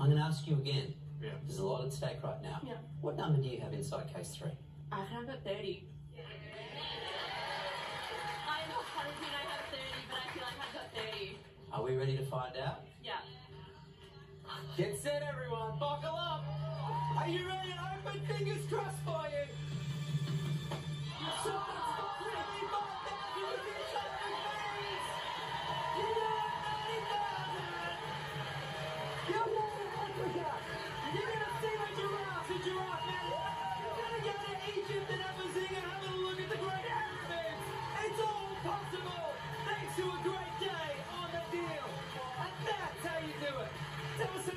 I'm going to ask you again. Yeah. There's a lot at stake right now. Yeah. What number do you have inside case three? I reckon I've got 30. I'm hoping I have 30, but I feel like I've got 30. Are we ready to find out? Yeah. Get set, everyone. Buckle up. Tell us